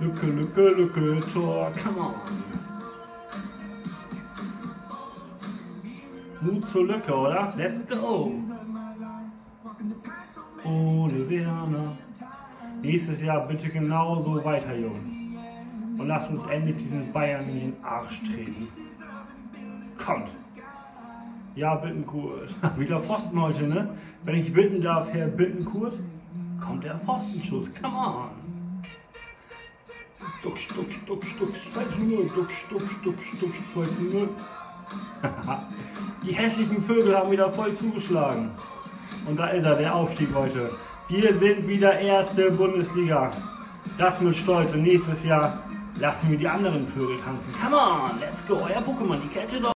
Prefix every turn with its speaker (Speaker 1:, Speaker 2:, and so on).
Speaker 1: Lücke, Lücke, Lücke, Tor, come on. Mut zur Lücke, oder? Let's go. Ole Werner. Nächstes Jahr bitte genauso weiter, Jungs. Und lasst uns endlich diesen Bayern in den Arsch treten. Kommt. Ja, Bittenkurt. Wieder Pfosten heute, ne? Wenn ich bitten darf, Herr Bittenkurt, kommt der Pfostenschuss. Come on. Stuck, stuck, stuck, stuck, 2 zu 0. Stuck, stuck, stuck, stuck, 2 zu 0. Die hässlichen Vögel haben wieder voll zugeschlagen. Und da ist er, der Aufstieg heute. Wir sind wieder erste Bundesliga. Das mit Stolz. Und nächstes Jahr lassen wir die anderen Vögel tanzen. Come on, let's go. Euer Pokémon, die Kette doch.